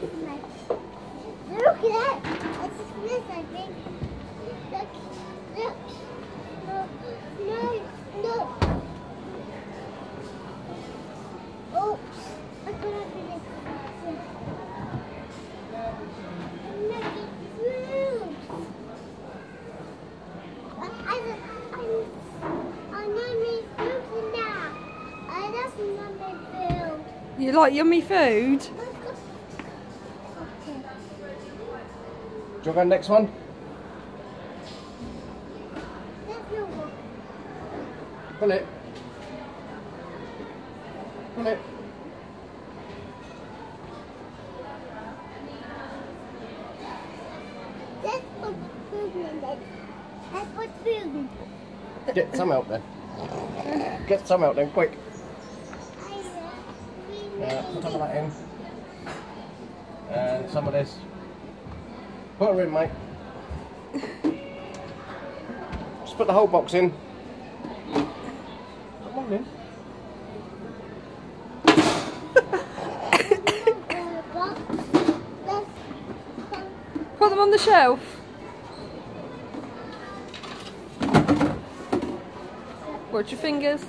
Look at that. It's this, I think. Look. Look. No. No. No. Oops. I couldn't do this. Food. I, I, I, I'm not food now. I just not food. You like yummy food? Oh, you want to go next one? Pull it. Pull it. Get some out then. Get some out then, quick. Yeah, put some of that in. And some of this. Put her in, mate. Just put the whole box in. Come on in. Put them on the shelf. Watch your fingers.